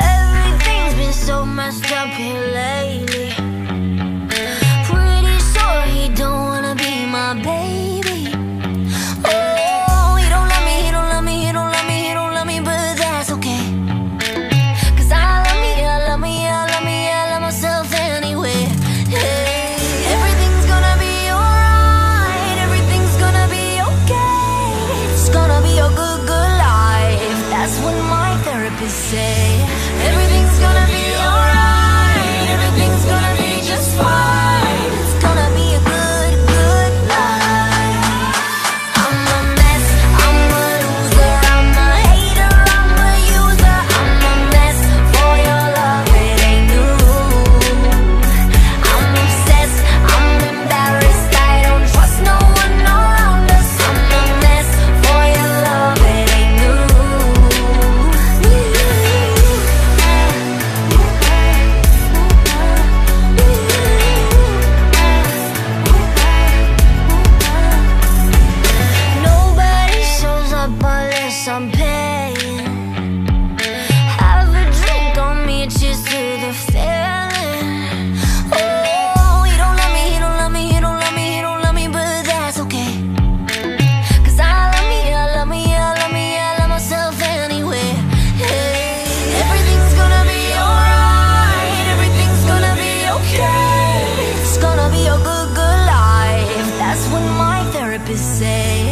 Everything's been so messed up here lately. say say